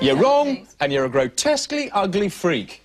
You're wrong, and you're a grotesquely ugly freak.